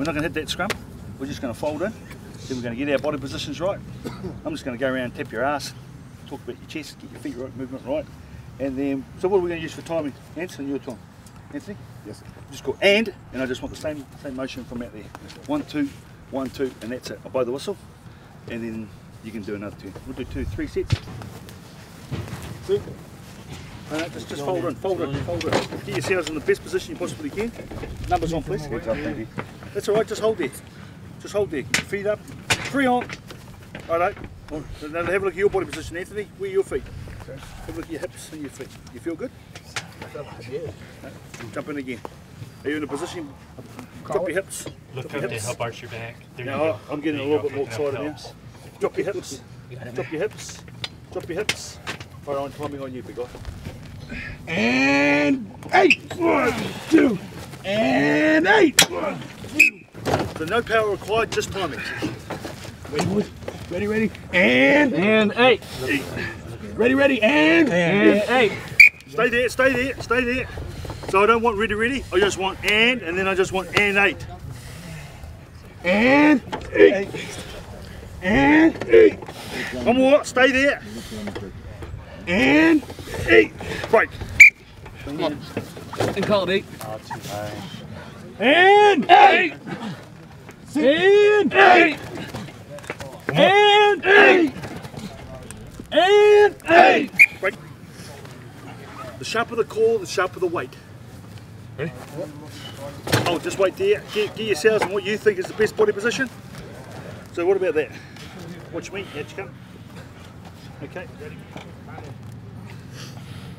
we're not going to hit that scrum. We're just going to fold in. Then we're going to get our body positions right. I'm just going to go around and tap your ass, talk about your chest, get your feet right, movement right. And then, so what are we going to use for timing? Anthony, your time. Anthony? Yes, sir. Just go and, and I just want the same same motion from out there. One, two, one, two, and that's it. I'll blow the whistle, and then you can do another two. We'll do two, three sets. See? No, no, just, just fold in, fold in, fold in. Get yourselves in the best position you possibly can. Numbers on, please. Heads up, baby. That's all right, just hold there. Just hold there. Feet up. Three on. Righto. Well, Now have a look at your body position, Anthony. Where are your feet? Have a look at your hips and your feet. You feel good? Jump in again. Are you in a position? Drop your hips. Look Drop up your to hips. help arch your back. There you Now, go. I'm getting a There you little go. bit more Looking excited now. Drop your hips. Drop your hips. Drop your hips. All right, I'm climbing on you, big guy. And eight. One, two, and eight. One. So no power required, just timing. Ready, boys? Ready, ready. And And eight. ready, ready. And And eight. Stay there, stay there, stay there. So I don't want ready, ready. I just want and, and then I just want and eight. and eight. And eight. One more, stay there. And Eight. Break. And call it eight. and eight. And Eight. And eight. And eight. Break. The sharper the core, the sharper the weight. Ready? Oh, just wait there. Get, get yourselves in what you think is the best body position. So what about that? Watch me. Here you come. Okay, ready.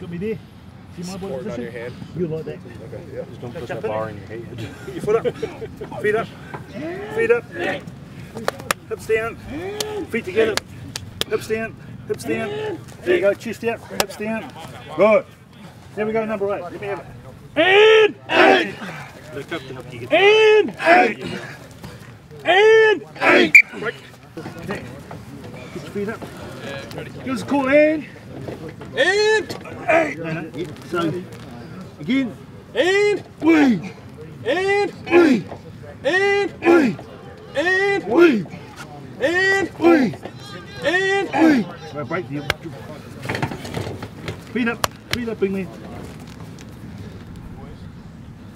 Got me there. See my body Support on position? your hand. You like that? Okay, yeah. Just don't Okay, put that bar in your head. Get your foot up. Feet up. Feet up. Hips down. Feet together. Hips down. Hips down. There you go. Chest out. Hips down. Good. There we go. Number eight. Let me have it. And eight. Look up to help you get And eight. And eight. Get your feet up. Give us a call and. And eight. No, no. So again. And we. And we. And we. And we. And we. And we. So break the feet up. Feet up, big man.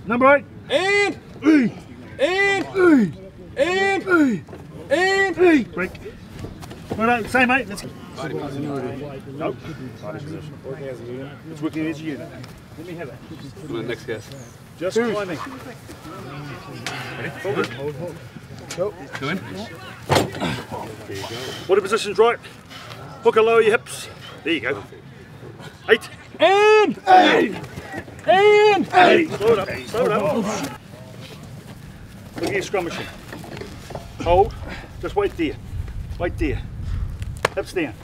Number eight. And Hey. and Hey. and Hey. and Hey. Break. Right, same mate. Let's go. Nope. It's working as a unit. Let me have it. the next guess. Just climbing. Ready? Hold, hold, hold. Go Go in. Body position's right. Hook and lower your hips. There you go. Eight. And eight. And Eight. Slow it up. Slow it up. Look at your scrum machine. Hold. Just wait there. Wait there. Hips down.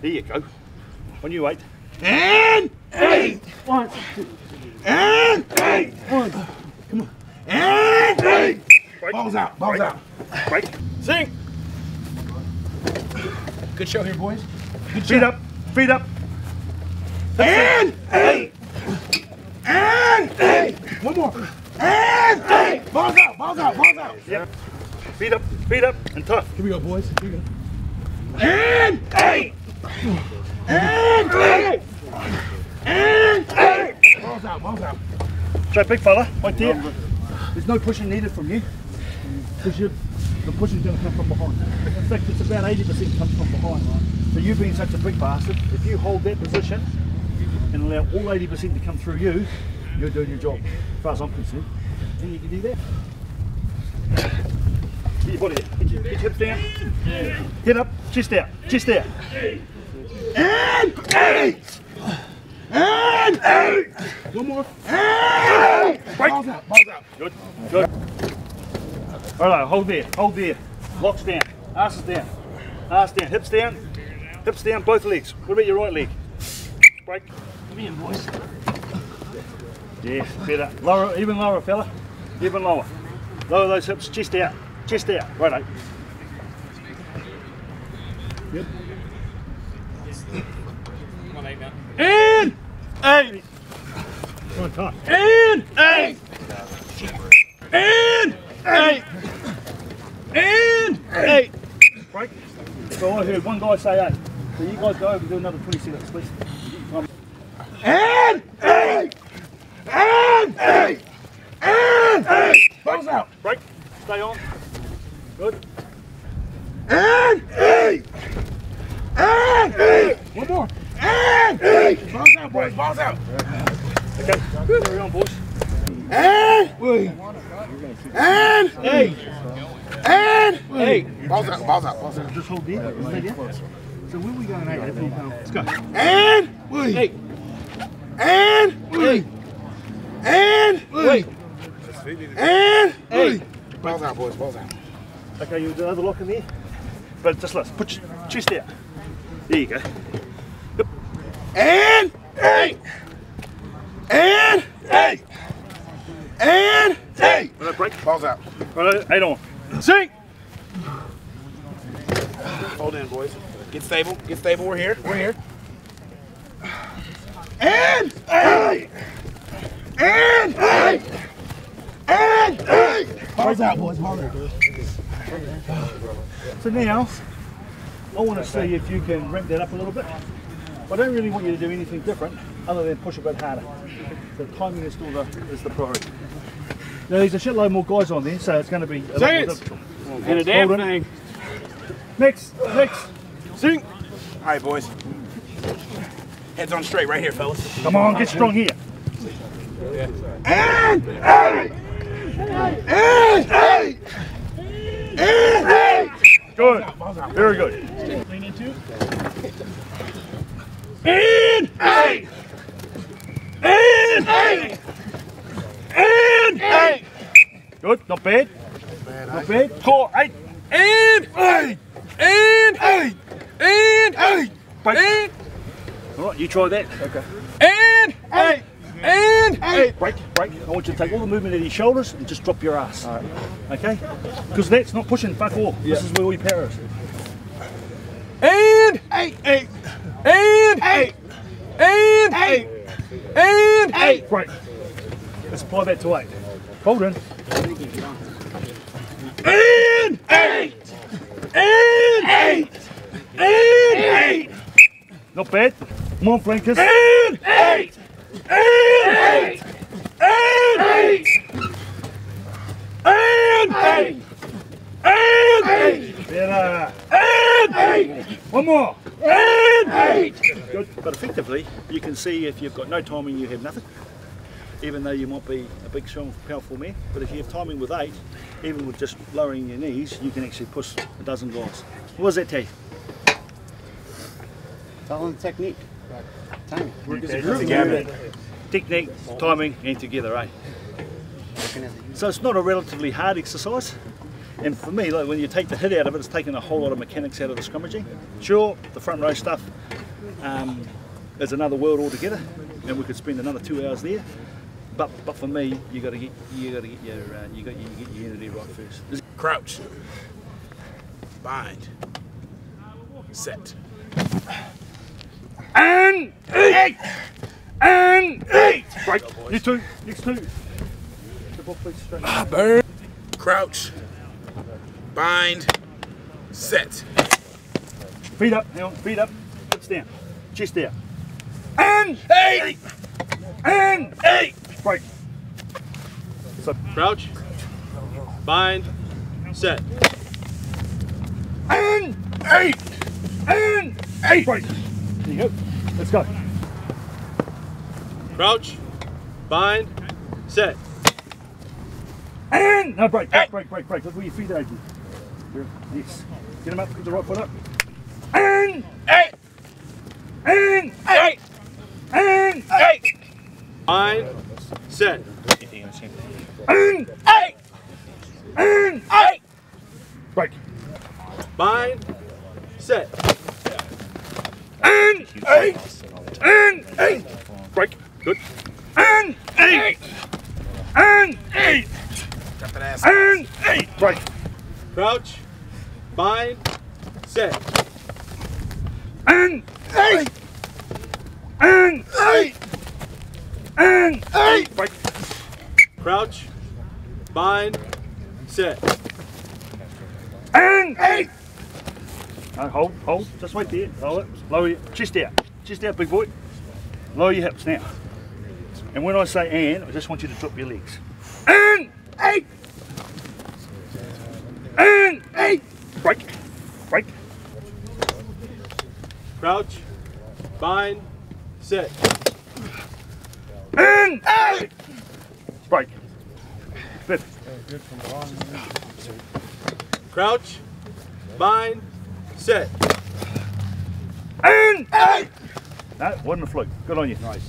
There you go. On you eight. and eight. One, two, And eight. one. Come on. And eight. Balls out. Balls out. Break. Sing. Good show here, boys. Good Feet up. Feet up. And eight. And eight. One more. And eight. Balls out. Balls out. Balls out. Yep. Feet up. Feet up. And tough. Here we go, boys. Here we go. And eight. And eight. And eight. Balls out. Balls out. So big fella, right there. There's no pushing needed from you. Because the pushing's going to come from behind. In fact, it's about 80% comes from behind. So you being such a big bastard, if you hold that position and allow all 80% to come through you, you're doing your job, as far as I'm concerned. And you can do that. Get your body out. Get your, get your hips down. Head up, chest out, chest out. And eight. And eight. One more. And eight. Break. Balls out. Balls out. Good, good. All right, hold there, hold there. Locks down, ass is down, ass down, hips down, hips down, both legs. What about your right leg? Break. Come in, boys. Yes, better. Lower, even lower, fella. Even lower. Lower those hips, chest out, chest out. Right, Good. And Come on, time. and eight. And eight, and eight. Break. So I heard one guy say eight. So you guys go over and do another 20 seconds, please. And eight, and eight, and eight. Balls out. break. Stay on. Good. And eight, and eight. One more. And eight. Balls out, boys. Balls out. Okay. Carry on, boys. And and eight, and eight. Balls out. Balls out. Balls out. Just hold there. So where we going eight? Let's go. And eight, and eight, and eight, and eight. Balls out, boys. Balls out. Okay, you do another lock in there. But just let's put your chest out. There you go. And eight, and eight, and eight. Right, break. Balls out. Right, eight on. Sink. Hold in, boys. Get stable. Get stable. We're here. We're here. And eight, and eight, and eight. Balls out, boys. Balls out. So now, I want to see if you can ramp that up a little bit. I don't really want you to do anything different other than push a bit harder. The timing is still the, is the priority. Now there's a shitload more guys on there, so it's going to be a lot more difficult. And a damn Hold thing. Next, next. Sink. All right, boys. Heads on straight right here, fellas. Come on, get strong here. And eight, and eight, and eight. Good. Very good. And eight, and eight, and eight. Good. Not bad. Not bad. Four, eight. And eight, and eight, and eight, Break. and All right, you try that. Okay. and eight, and eight. Break, break. I want you to take all the movement of your shoulders and just drop your ass. All right. Okay? Because that's not pushing. Fuck all. This is where all your power is. And eight, eight, and eight, and eight, and eight. Great. Let's apply that to eight. Hold in. And eight, and eight, and eight, Not bad. Come on, flankers. and eight, and eight, and eight, and eight, and eight, and eight, One more. And eight. Good. But effectively, you can see if you've got no timing, you have nothing. Even though you might be a big, strong, powerful man, but if you have timing with eight, even with just lowering your knees, you can actually push a dozen guys. What does that tell you? It's all in the technique. Timing. Together. Technique, timing, and together, eh? Working as a So it's not a relatively hard exercise. And for me, like when you take the hit out of it, it's taking a whole lot of mechanics out of the scrummaging. Sure, the front row stuff um, is another world altogether, and we could spend another two hours there. But but for me, you got to get you got to get your uh, you got you get your unity right first. Crouch. Bind. Set. And eight, and eight. Break. You two, next two. The ball please straight. Burn. Crouch. Bind. Set. Feet up, hang on, feet up, hips down, chest out. And Eight. and eight. Break. So Crouch. Bind. Set. and eight, and eight. Break. There you go. Let's go. Crouch. Bind. Set. And no break, break, break, break, break. Look where your feet are. Adrian. Here, Yes. Get them up. Get the right foot up. And Eight. and Eight. and Eight. Bind. Set. and Eight. and Eight. break. Bind. Set. And eight, and eight. Break. Good. And eight, and eight, Drop that ass. and eight. Break. Crouch. Bind. Set. And eight, and eight, and eight. Break. Crouch. Bind. set. And eight. No, hold, hold. Just wait there. Hold it. Lower your chest out. Chest out, big boy. Lower your hips now. And when I say and, I just want you to drop your legs. And eight. And eight. Break. Break. Crouch, bind, set. And eight. Break. Good. Crouch, bind, set. And eight. No, wasn't a fluke. Good on you. Nice.